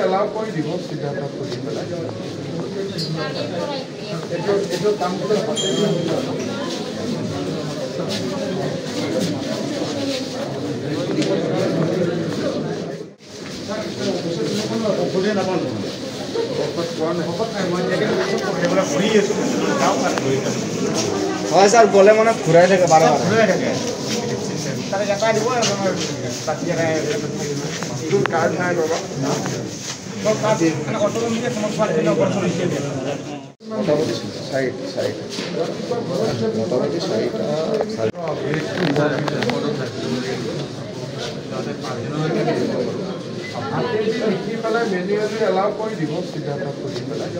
Allow কৰি দিব চিধাটা কৰি পেলাই এইটো এইটো কাম কৰি যাব। হয় স্যার, গলে মানে ঘুরাই থাকে বারবার। এইটো কাৰ্ড নাই বাবা মোটামুটি সাইড সাইড মোটামুটি হাতে দি লিখি পেলাই এলাউ কৰি দিব চিধা কৰি পেলাই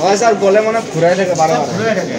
হয় ছাৰ গ'লে মানে ঘূৰাই থাকে বাৰ ঘূৰাই থাকে।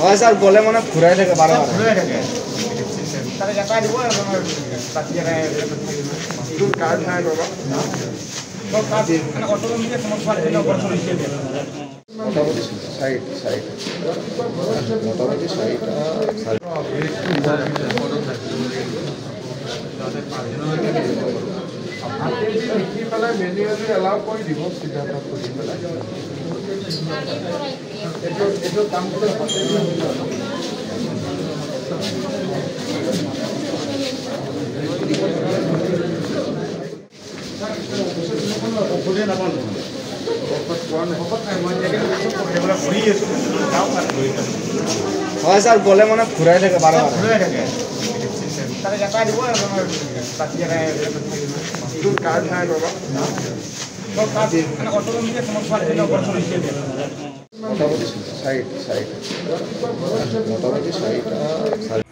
হয় ছাৰ গ'লে মানে ঘূৰাই থাকে বাৰ ঘূৰাই থাকে। মোটামুটি মোটামুটি সাইড হাতে পেলাই মেনুৱেলি এলাউ কৰি দিব চিধাটা কৰি পেলাই এইটো এইটো কাম কৰি যাব। হয় স্যার, গলে মানে ঘুরাই থাকে বারবার। এইটো কাৰ্ড নাই বাবা মোটামুটি সাইড মোটামুটি সাইড